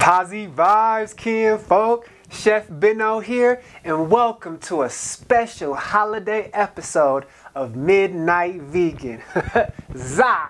Posi Vibes, Kin Folk. Chef Beno here, and welcome to a special holiday episode of Midnight Vegan. Za!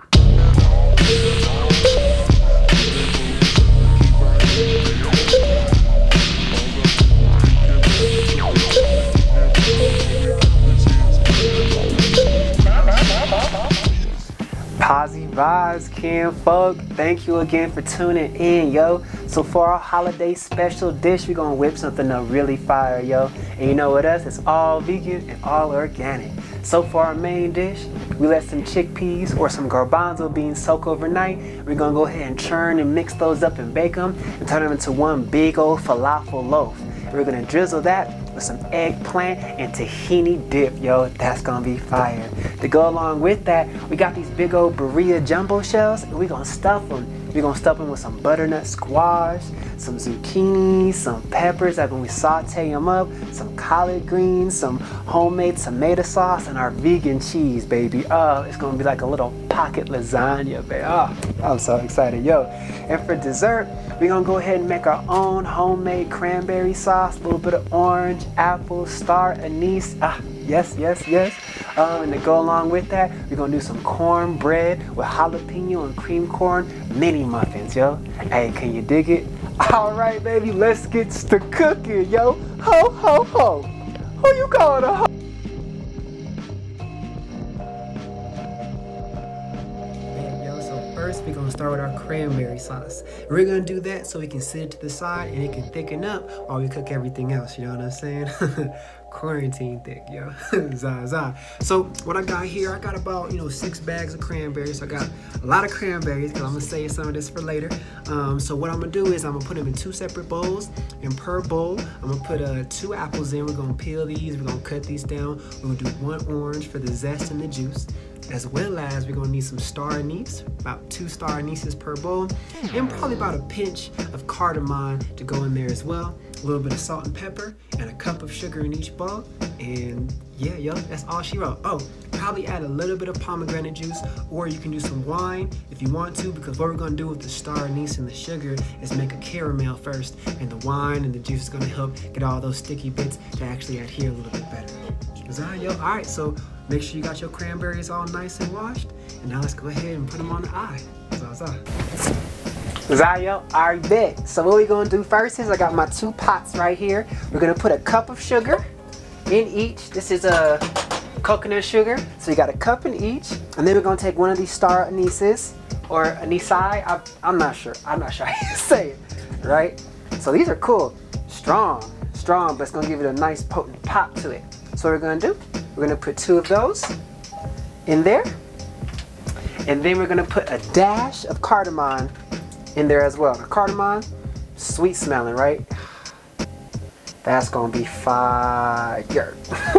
Posi Vibes, Kin Folk. Thank you again for tuning in, yo. So for our holiday special dish, we're gonna whip something up really fire, yo. And you know what else? It's all vegan and all organic. So for our main dish, we let some chickpeas or some garbanzo beans soak overnight. We're gonna go ahead and churn and mix those up and bake them and turn them into one big old falafel loaf. We're gonna drizzle that with some eggplant and tahini dip, yo. That's gonna be fire. To go along with that, we got these big old Barilla jumbo shells and we're gonna stuff them. We're gonna stuff them with some butternut squash, some zucchini, some peppers that when we saute them up, some collard greens, some homemade tomato sauce, and our vegan cheese, baby. Oh, it's gonna be like a little pocket lasagna, baby. Oh, I'm so excited, yo. And for dessert, we're gonna go ahead and make our own homemade cranberry sauce, a little bit of orange, apple, star anise. Ah, yes, yes, yes. Um, and to go along with that, we're gonna do some cornbread with jalapeno and cream corn mini muffins, yo. Hey, can you dig it? All right, baby, let's get to cooking, yo. Ho, ho, ho. Who you calling a ho? First we're gonna start with our cranberry sauce. We're gonna do that so we can sit it to the side and it can thicken up while we cook everything else. You know what I'm saying? Quarantine thick, yo. zah zah. So what I got here, I got about you know six bags of cranberries. I got a lot of cranberries because I'm gonna save some of this for later. Um, so what I'm gonna do is I'm gonna put them in two separate bowls. And per bowl, I'm gonna put uh, two apples in. We're gonna peel these. We're gonna cut these down. We're gonna do one orange for the zest and the juice as well as we're gonna need some star anise, about two star anises per bowl, and probably about a pinch of cardamom to go in there as well. A little bit of salt and pepper, and a cup of sugar in each bowl. And yeah, yo, that's all she wrote. Oh, probably add a little bit of pomegranate juice, or you can do some wine if you want to, because what we're gonna do with the star anise and the sugar is make a caramel first, and the wine and the juice is gonna help get all those sticky bits to actually adhere a little bit better. Zah, yo, all right, so make sure you got your cranberries all nice and washed. And now let's go ahead and put them on the eye. Zah, zah. Zah, yo, bet. So what we're gonna do first is I got my two pots right here. We're gonna put a cup of sugar in each. This is a coconut sugar. So you got a cup in each. And then we're gonna take one of these star anises or anisai. I, I'm not sure. I'm not sure how you say it, right? So these are cool, strong, strong, but it's gonna give it a nice potent pop to it. So what we're gonna do, we're gonna put two of those in there. And then we're gonna put a dash of cardamom in there as well. The cardamom, sweet smelling, right? That's gonna be fire.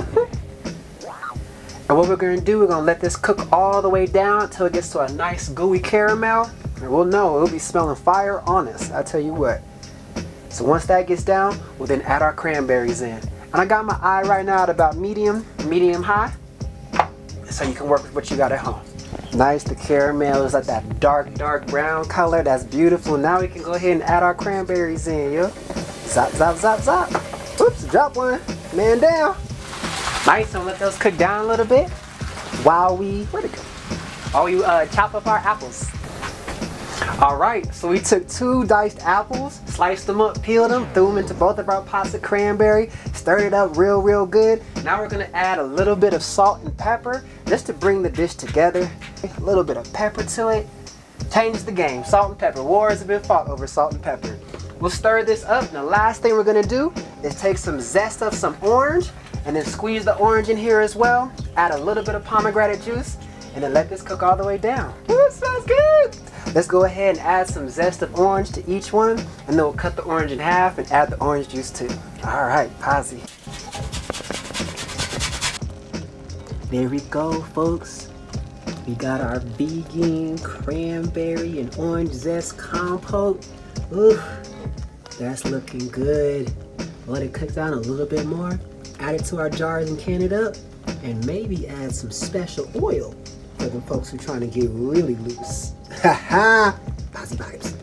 and what we're gonna do, we're gonna let this cook all the way down until it gets to a nice gooey caramel. And we'll know it'll be smelling fire on us, I tell you what. So once that gets down, we'll then add our cranberries in. And I got my eye right now at about medium, medium high. So you can work with what you got at home. Nice, the caramel is like that dark, dark brown color. That's beautiful. Now we can go ahead and add our cranberries in, yo. Zop, zop, zop, zop. Oops, drop one. Man down. Nice, so let those cook down a little bit while we, where'd it go? While we uh, chop up our apples. All right, so we took two diced apples, sliced them up, peeled them, threw them into both of our pots of cranberry, stirred it up real, real good. Now we're gonna add a little bit of salt and pepper just to bring the dish together. A little bit of pepper to it. Change the game, salt and pepper. Wars have been fought over salt and pepper. We'll stir this up, and the last thing we're gonna do is take some zest of some orange, and then squeeze the orange in here as well. Add a little bit of pomegranate juice, and then let this cook all the way down. Ooh, smells good. Let's go ahead and add some zest of orange to each one, and then we'll cut the orange in half and add the orange juice too. All right, Posse. There we go, folks. We got our vegan cranberry and orange zest compote. Ooh, that's looking good. Let it cook down a little bit more. Add it to our jars and can it up. And maybe add some special oil for the folks who are trying to get really loose. Ha ha! Bouncy vibes.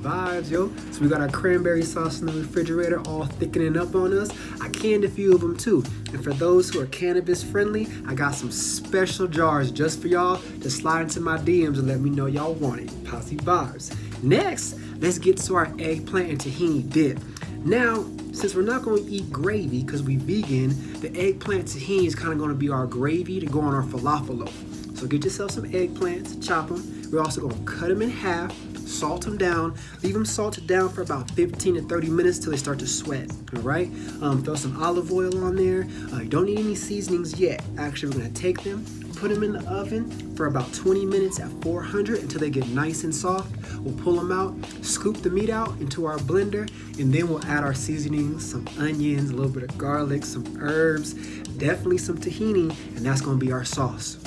Vibes, yo. So we got our cranberry sauce in the refrigerator all thickening up on us. I canned a few of them too. And for those who are cannabis friendly, I got some special jars just for y'all to slide into my DMs and let me know y'all want it. Posi vibes. Next, let's get to our eggplant and tahini dip. Now, since we're not going to eat gravy because we vegan, the eggplant tahini is kind of going to be our gravy to go on our falafel loaf. So get yourself some eggplants, chop them. We're also going to cut them in half, salt them down, leave them salted down for about 15 to 30 minutes till they start to sweat. All right. Um, throw some olive oil on there. Uh, you don't need any seasonings yet. Actually, we're to take them, put them in the oven for about 20 minutes at 400 until they get nice and soft. We'll pull them out, scoop the meat out into our blender, and then we'll add our seasonings, some onions, a little bit of garlic, some herbs, definitely some tahini, and that's gonna be our sauce.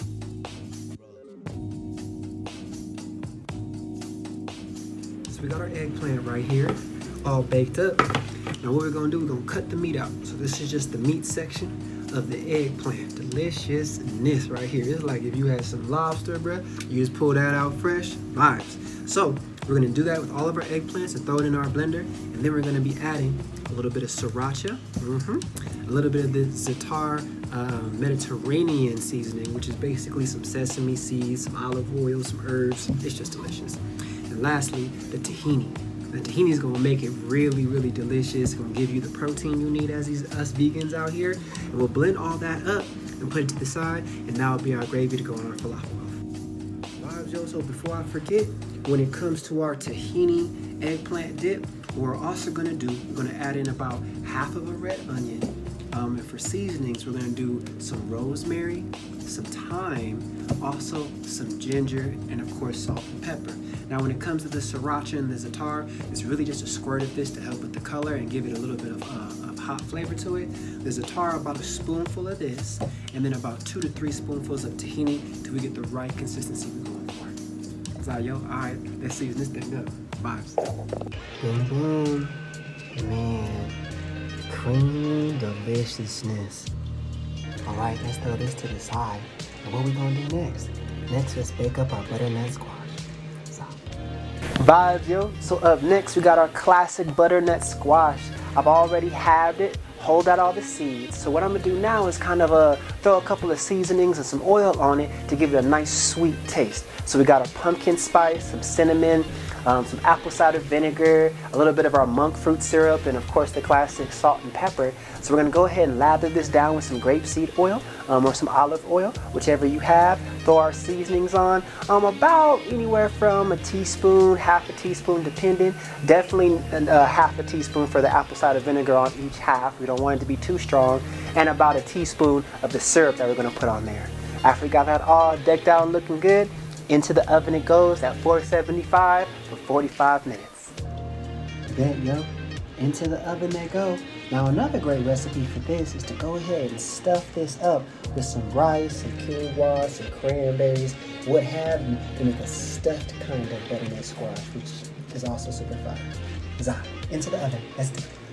Got our eggplant right here, all baked up. Now what we're gonna do, we're gonna cut the meat out. So this is just the meat section of the eggplant. Deliciousness right here. It's like if you had some lobster, bruh, you just pull that out fresh, vibes. So we're gonna do that with all of our eggplants and throw it in our blender. And then we're gonna be adding a little bit of sriracha, mm -hmm, a little bit of the za'atar uh, Mediterranean seasoning, which is basically some sesame seeds, some olive oil, some herbs. It's just delicious. And lastly, the tahini. The tahini is gonna make it really, really delicious. It's gonna give you the protein you need as these us vegans out here. And we'll blend all that up and put it to the side, and it'll be our gravy to go on our falafel. Vibes, yo, so before I forget, when it comes to our tahini eggplant dip, what we're also gonna do, we're gonna add in about half of a red onion. Um, and for seasonings, we're gonna do some rosemary, some thyme, also some ginger, and of course salt and pepper. Now when it comes to the sriracha and the za'atar, it's really just a squirt of this to help with the color and give it a little bit of, uh, of hot flavor to it. The za'atar, about a spoonful of this, and then about two to three spoonfuls of tahini till we get the right consistency we're going for. So yo, alright, let's season this thing up. Vibes. Boom boom. Man. Creamy deliciousness. Alright, let's throw this to the side. And what we gonna do next? Next, let's bake up our butternut squash. Vibes, yo. So up next, we got our classic butternut squash. I've already halved it, hold out all the seeds. So what I'm gonna do now is kind of uh, throw a couple of seasonings and some oil on it to give it a nice sweet taste. So we got our pumpkin spice, some cinnamon, um, some apple cider vinegar, a little bit of our monk fruit syrup, and of course the classic salt and pepper. So we're gonna go ahead and lather this down with some grapeseed oil um, or some olive oil, whichever you have. Throw our seasonings on, um, about anywhere from a teaspoon, half a teaspoon, depending. Definitely uh, half a teaspoon for the apple cider vinegar on each half. We don't want it to be too strong. And about a teaspoon of the syrup that we're gonna put on there. After we got that all decked out looking good, into the oven it goes at 475 for 45 minutes. Bet, yo. Into the oven they go. Now another great recipe for this is to go ahead and stuff this up with some rice, some quinoa, some cranberries, what have you, to make a stuffed kind of butternut squash, which is also super fun. Zah, into the oven. Let's do it.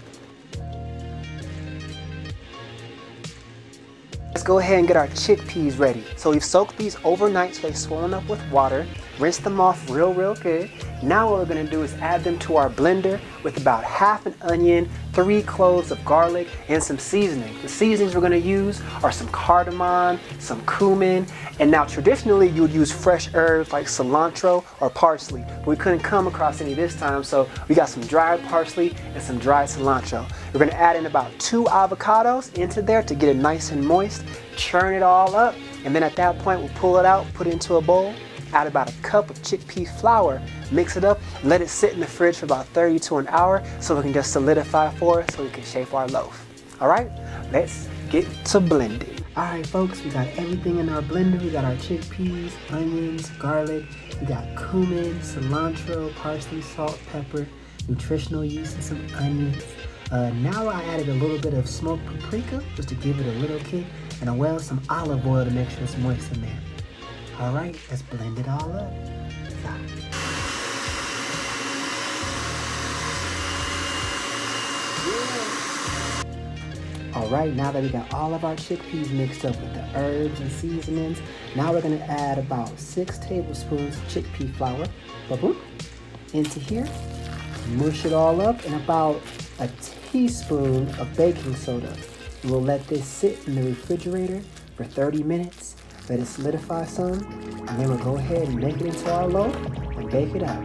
Go ahead and get our chickpeas ready. So we've soaked these overnight so they've swollen up with water. Rinse them off real, real good. Now what we're gonna do is add them to our blender with about half an onion, three cloves of garlic, and some seasoning. The seasonings we're gonna use are some cardamom, some cumin, and now traditionally you would use fresh herbs like cilantro or parsley, but we couldn't come across any this time, so we got some dried parsley and some dried cilantro. We're gonna add in about two avocados into there to get it nice and moist, churn it all up, and then at that point we'll pull it out, put it into a bowl, add about a cup of chickpea flour, mix it up, let it sit in the fridge for about 30 to an hour so it can just solidify for us so we can shape our loaf. All right, let's get to blending. All right, folks, we got everything in our blender. We got our chickpeas, onions, garlic, we got cumin, cilantro, parsley, salt, pepper, nutritional yeast, and some onions. Uh, now I added a little bit of smoked paprika just to give it a little kick, and as well some olive oil to make sure it's moist in there. All right, let's blend it all up. All right, now that we got all of our chickpeas mixed up with the herbs and seasonings, now we're gonna add about six tablespoons chickpea flour, into here. Mush it all up and about a teaspoon of baking soda. We'll let this sit in the refrigerator for 30 minutes, let it solidify some, and then we'll go ahead and make it into our loaf and bake it up.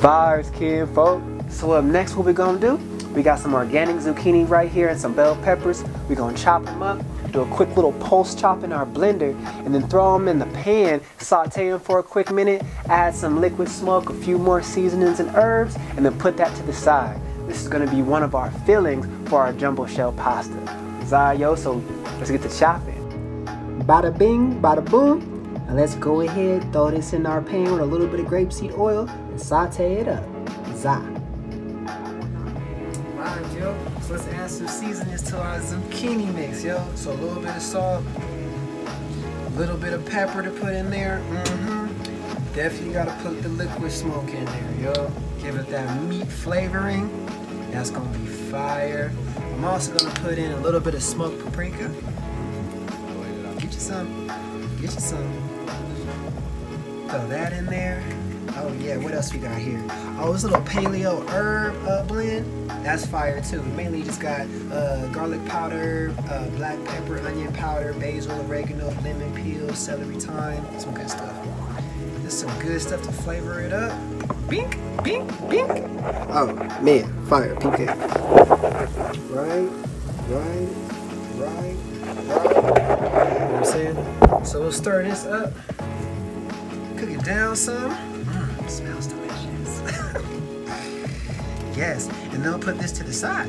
Vibes, kid folk. So up next, what we gonna do? We got some organic zucchini right here and some bell peppers. we gonna chop them up, do a quick little pulse chop in our blender, and then throw them in the pan, saute them for a quick minute, add some liquid smoke, a few more seasonings and herbs, and then put that to the side. This is gonna be one of our fillings for our jumbo shell pasta. Zayo, so let's get to chopping. Bada bing, bada boom. Now let's go ahead, throw this in our pan with a little bit of grapeseed oil and saute it up. Zah. Alright, yo. So let's add some seasonings to our zucchini mix, yo. So a little bit of salt, a little bit of pepper to put in there. Mm-hmm. Definitely gotta put the liquid smoke in there, yo. Give it that meat flavoring. That's gonna be fire. I'm also gonna put in a little bit of smoked paprika. Get you some. Get you some. Throw that in there. Oh yeah, what else we got here? Oh, this little paleo herb uh, blend. That's fire too. Mainly just got uh, garlic powder, uh, black pepper, onion powder, basil, oregano, lemon peel, celery thyme. Some good stuff. Just some good stuff to flavor it up. Bink, bink, bink. Oh man, fire, PK. Right, right, right, right. You know what I'm saying? So we'll stir this up. Cook it down some. Mmm, smells delicious. yes, and then we'll put this to the side.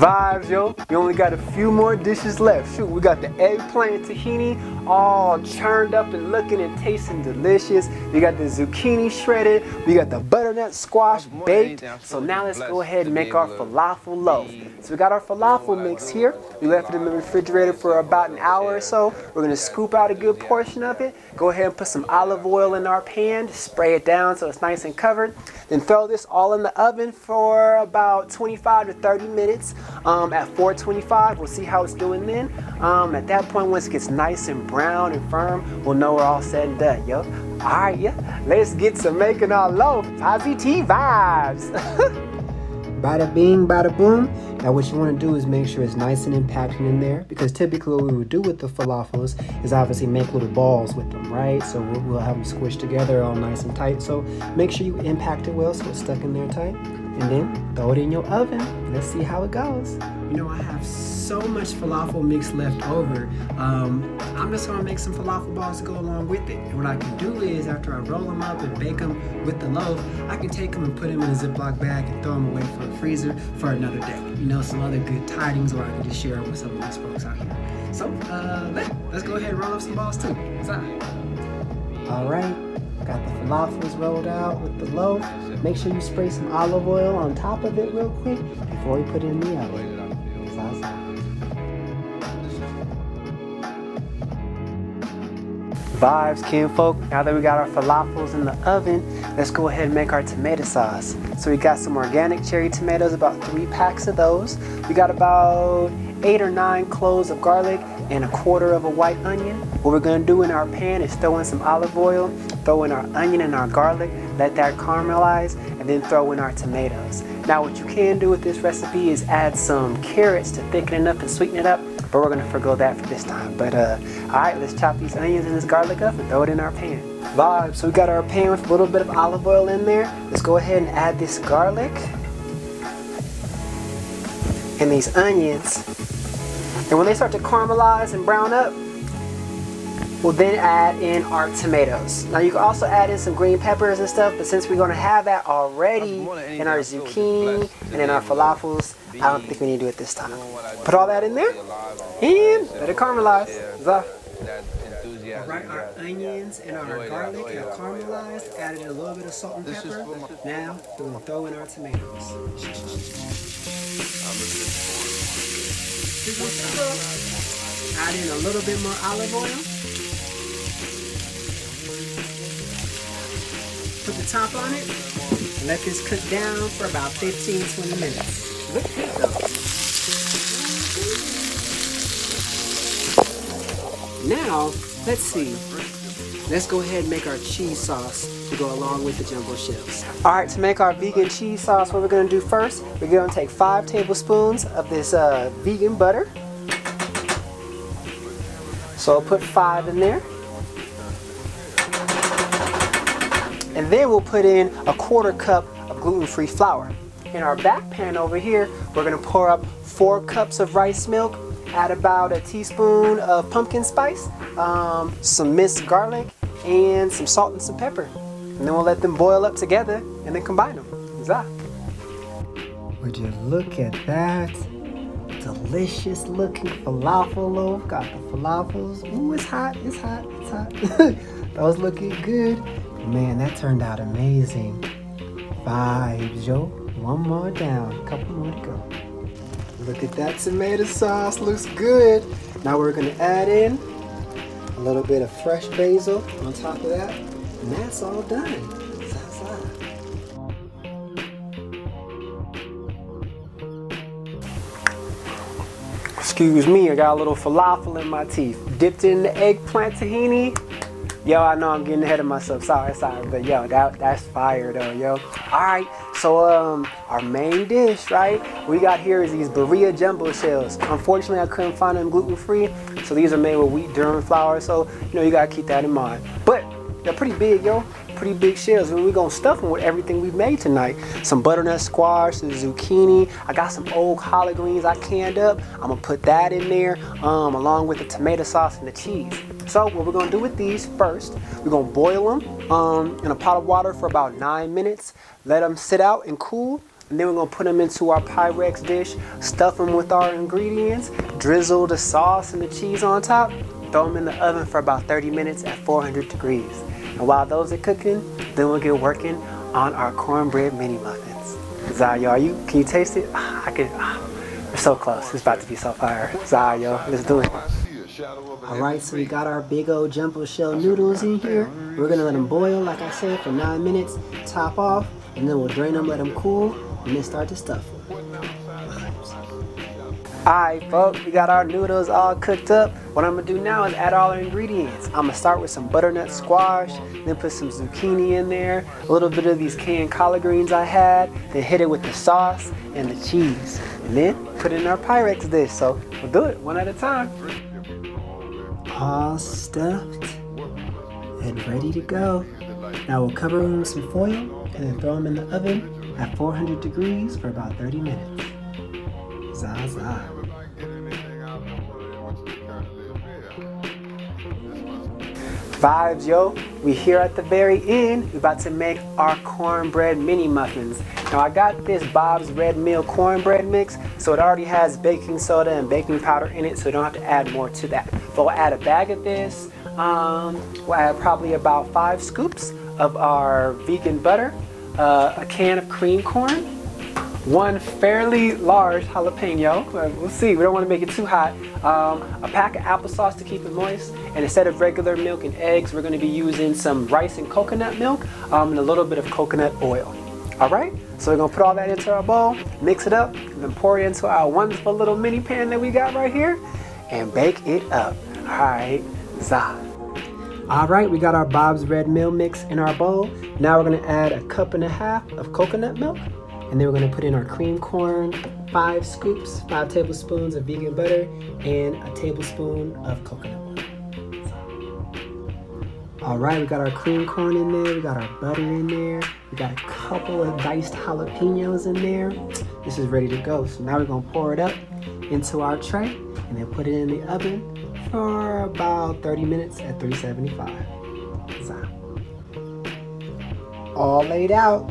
Vibes, yo. We only got a few more dishes left. Shoot, we got the eggplant tahini all churned up and looking and tasting delicious. We got the zucchini shredded. We got the butternut squash baked. So now let's go ahead and make our falafel loaf. So we got our falafel mix here. We left it in the refrigerator for about an hour or so. We're gonna scoop out a good portion of it. Go ahead and put some olive oil in our pan. Spray it down so it's nice and covered. Then throw this all in the oven for about 25 to 30 minutes um, at 425. We'll see how it's doing then. Um, at that point, once it gets nice and brown and firm, we'll know we're all said and done, yo. All right, yeah. Let's get to making our loaf. Tazi T vibes. bada bing, bada boom. Now what you want to do is make sure it's nice and impacted in there because typically what we would do with the falafels is obviously make little balls with them, right? So we'll, we'll have them squished together all nice and tight. So make sure you impact it well so it's stuck in there tight and then throw it in your oven. Let's see how it goes. You know, I have so much falafel mix left over. Um, I'm just gonna make some falafel balls to go along with it. And what I can do is after I roll them up and bake them with the loaf, I can take them and put them in a Ziploc bag and throw them away for the freezer for another day. You know, some other good tidings or I can just share it with some of these folks out here. So uh, let's go ahead and roll up some balls too. All right, got the falafels rolled out with the loaf. Make sure you spray some olive oil on top of it real quick before you put it in the oven. Vibes, kinfolk. Now that we got our falafels in the oven, let's go ahead and make our tomato sauce. So we got some organic cherry tomatoes, about three packs of those. We got about eight or nine cloves of garlic and a quarter of a white onion. What we're gonna do in our pan is throw in some olive oil, throw in our onion and our garlic, let that caramelize, and then throw in our tomatoes. Now what you can do with this recipe is add some carrots to thicken it up and sweeten it up, but we're gonna forego that for this time. But uh, all right, let's chop these onions and this garlic up and throw it in our pan. Vibe, so we got our pan with a little bit of olive oil in there. Let's go ahead and add this garlic and these onions. And when they start to caramelize and brown up, We'll then add in our tomatoes. Now you can also add in some green peppers and stuff, but since we're gonna have that already in our zucchini and in our falafels, I don't think we need to do it this time. Put all that in there and let it caramelize. Alright, our onions and our garlic have caramelized, added a little bit of salt and pepper. Now we're gonna throw in our tomatoes. Add in a little bit more olive oil. put the top on it, let this cook down for about 15, 20 minutes. Look though. Now, let's see. Let's go ahead and make our cheese sauce to go along with the jumbo shells. All right, to make our vegan cheese sauce, what we're gonna do first, we're gonna take five tablespoons of this uh, vegan butter. So I'll put five in there. And then we'll put in a quarter cup of gluten-free flour. In our back pan over here, we're gonna pour up four cups of rice milk, add about a teaspoon of pumpkin spice, um, some minced garlic, and some salt and some pepper. And then we'll let them boil up together and then combine them. Zah. Would you look at that? Delicious looking falafel loaf. Got the falafels. Ooh, it's hot, it's hot, it's hot. that was looking good. Man, that turned out amazing. Vibes, yo. One more down, a couple more to go. Look at that tomato sauce, looks good. Now we're gonna add in a little bit of fresh basil on top of that, and that's all done. Excuse me, I got a little falafel in my teeth. Dipped in the eggplant tahini. Yo, I know I'm getting ahead of myself. Sorry, sorry, but yo, that that's fire though, yo. All right, so um, our main dish, right? We got here is these Barilla jumbo shells. Unfortunately, I couldn't find them gluten free, so these are made with wheat durum flour. So you know you gotta keep that in mind. But they're pretty big, yo. Pretty big shells. We're gonna stuff them with everything we've made tonight. Some butternut squash, some zucchini. I got some old collard greens I canned up. I'm gonna put that in there, um, along with the tomato sauce and the cheese. So what we're gonna do with these first, we're gonna boil them um, in a pot of water for about nine minutes. Let them sit out and cool. And then we're gonna put them into our Pyrex dish, stuff them with our ingredients, drizzle the sauce and the cheese on top, throw them in the oven for about 30 minutes at 400 degrees. And while those are cooking, then we'll get working on our cornbread mini muffins. Zaya, are you, can you taste it? I can, ah, we're so close. It's about to be so fire. Zaya, let's do it. Alright, so we got our big old jumbo shell noodles in here. We're gonna let them boil, like I said, for nine minutes, top off, and then we'll drain them, let them cool, and then start to stuff them. Alright folks, we got our noodles all cooked up. What I'm gonna do now is add all our ingredients. I'm gonna start with some butternut squash, then put some zucchini in there, a little bit of these canned collard greens I had, then hit it with the sauce and the cheese. And then put in our Pyrex dish. So we'll do it one at a time. All stuffed and ready to go. Now we'll cover them with some foil and then throw them in the oven at 400 degrees for about 30 minutes. Zaza. Vibes, yo. We here at the very end. We're about to make our cornbread mini muffins. Now I got this Bob's Red Mill cornbread mix, so it already has baking soda and baking powder in it, so you don't have to add more to that. But we'll add a bag of this. Um, we'll add probably about five scoops of our vegan butter, uh, a can of cream corn, one fairly large jalapeno. Uh, we'll see, we don't want to make it too hot. Um, a pack of applesauce to keep it moist. And instead of regular milk and eggs, we're going to be using some rice and coconut milk um, and a little bit of coconut oil. All right, so we're gonna put all that into our bowl, mix it up, and then pour it into our wonderful little mini pan that we got right here, and bake it up. All right, za. All right, we got our Bob's Red Mill mix in our bowl. Now we're gonna add a cup and a half of coconut milk and then we're gonna put in our cream corn, five scoops, five tablespoons of vegan butter, and a tablespoon of coconut oil. All right, we got our cream corn in there, we got our butter in there, we got a couple of diced jalapenos in there. This is ready to go. So now we're gonna pour it up into our tray and then put it in the oven for about 30 minutes at 375. All laid out.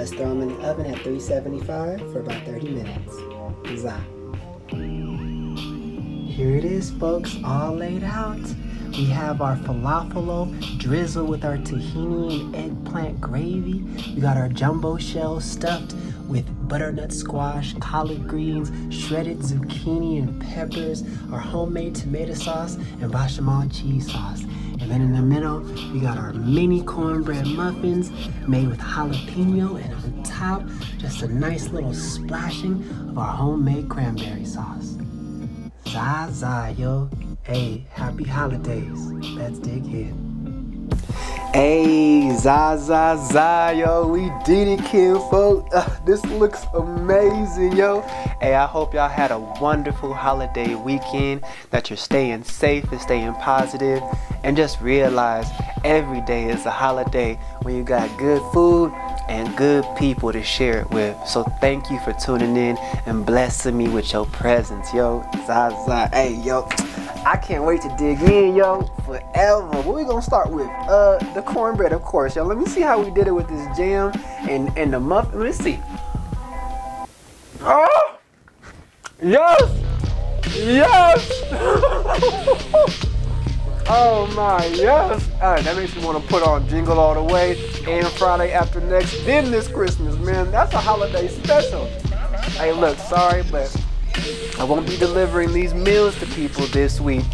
Let's throw them in the oven at 375 for about 30 minutes. Zah. Here it is, folks, all laid out. We have our falafel drizzled with our tahini and eggplant gravy. We got our jumbo shell stuffed with butternut squash, collard greens, shredded zucchini and peppers, our homemade tomato sauce, and bechamel cheese sauce. And then in the middle, we got our mini cornbread muffins made with jalapeno, and on top, just a nice little splashing of our homemade cranberry sauce. Zaza, yo. Hey, happy holidays. Let's dig in. Hey, Zaza, za, yo, we did it, kinfolk. Uh, this looks amazing, yo. Hey, I hope y'all had a wonderful holiday weekend, that you're staying safe and staying positive, and just realize every day is a holiday when you got good food and good people to share it with. So thank you for tuning in and blessing me with your presence, yo. Zaza, hey, yo. I can't wait to dig in, yo, forever. What we gonna start with? Uh, the cornbread, of course, yo. Let me see how we did it with this jam and and the muffin. Let me see. Oh, yes, yes. oh my, yes. All right, that makes me want to put on Jingle All the Way and Friday After Next, then this Christmas, man. That's a holiday special. Hey, look, sorry, but I won't be delivering these meals to people this week,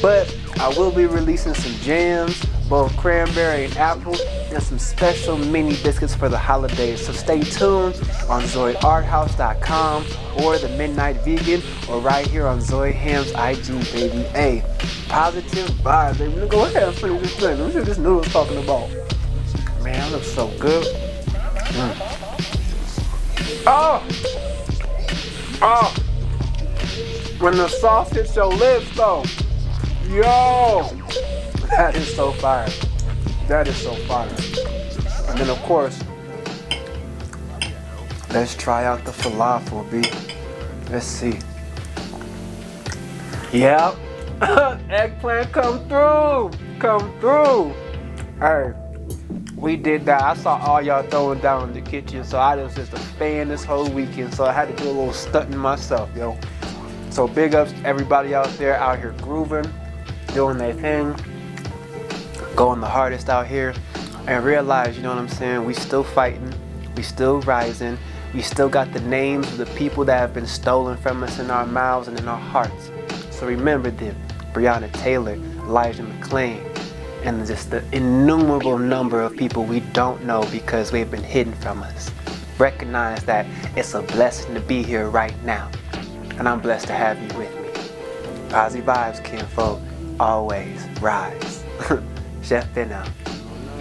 but I will be releasing some jams, both cranberry and apple, and some special mini biscuits for the holidays. So stay tuned on ZoidArtHaus.com or the Midnight Vegan or right here on Zoidham's IG, baby. Hey, positive vibes, baby. Go ahead and finish this thing. See what this noodle's talking about. Man, that looks so good. Mm. Oh! Oh! When the sauce hits your lips, though, yo, that is so fire. That is so fire. And then, of course, let's try out the falafel, B. Let's see. Yep. Eggplant come through. Come through. Hey, we did that. I saw all y'all throwing down in the kitchen, so I was just a fan this whole weekend. So I had to do a little stunting myself, yo. So big ups everybody out there out here grooving, doing their thing, going the hardest out here, and realize, you know what I'm saying, we still fighting, we still rising, we still got the names of the people that have been stolen from us in our mouths and in our hearts. So remember them, Breonna Taylor, Elijah McClain, and just the innumerable number of people we don't know because they've been hidden from us. Recognize that it's a blessing to be here right now and I'm blessed to have you with me. Positive vibes, kinfolk. Always rise. Benham.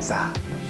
Zah.